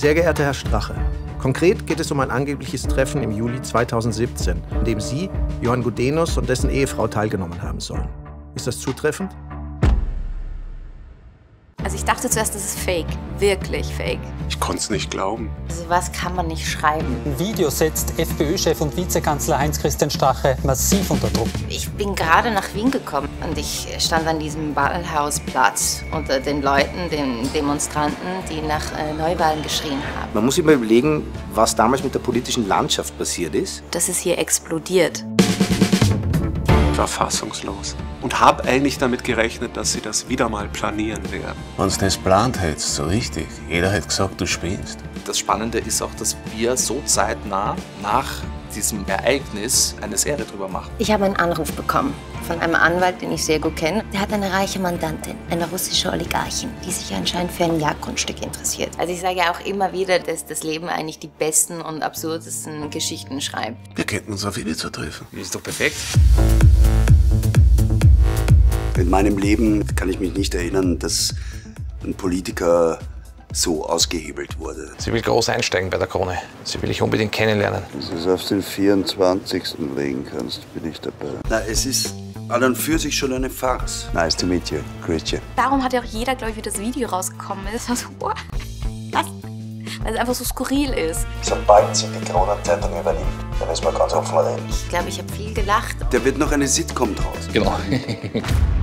Sehr geehrter Herr Strache, konkret geht es um ein angebliches Treffen im Juli 2017, an dem Sie, Johann Gudenus und dessen Ehefrau teilgenommen haben sollen. Ist das zutreffend? Ich dachte zuerst, das ist fake. Wirklich fake. Ich konnte es nicht glauben. Also was kann man nicht schreiben? Ein Video setzt FPÖ-Chef und Vizekanzler Heinz-Christian Strache massiv unter Druck. Ich bin gerade nach Wien gekommen und ich stand an diesem Ballhausplatz unter den Leuten, den Demonstranten, die nach äh, Neuwahlen geschrien haben. Man muss immer überlegen, was damals mit der politischen Landschaft passiert ist. Das ist hier explodiert. Ich war fassungslos und habe eigentlich damit gerechnet, dass sie das wieder mal planieren werden. Wenn du das plant hättest, so richtig, jeder hätte gesagt, du spinnst. Das Spannende ist auch, dass wir so zeitnah nach diesem Ereignis eine Serie drüber machen. Ich habe einen Anruf bekommen von einem Anwalt, den ich sehr gut kenne. Der hat eine reiche Mandantin, eine russische Oligarchin, die sich anscheinend für ein Jagdgrundstück interessiert. Also ich sage ja auch immer wieder, dass das Leben eigentlich die besten und absurdesten Geschichten schreibt. Wir könnten uns auf Ibiza treffen. Ist doch perfekt. In meinem Leben kann ich mich nicht erinnern, dass ein Politiker so ausgehebelt wurde. Sie will groß einsteigen bei der Krone. Sie will ich unbedingt kennenlernen. Wenn du es auf den 24. legen kannst, bin ich dabei. Na, es ist an und für sich schon eine Farce. Nice to meet you, Christian. Darum hat ja auch jeder, glaube ich, wie das Video rausgekommen ist. Also, wow, was? Weil es einfach so skurril ist. Sobald sie die Kronenzeitung übernimmt, dann müssen wir ganz offen reden. Ich glaube, ich habe viel gelacht. Da wird noch eine Sitcom draus. Genau.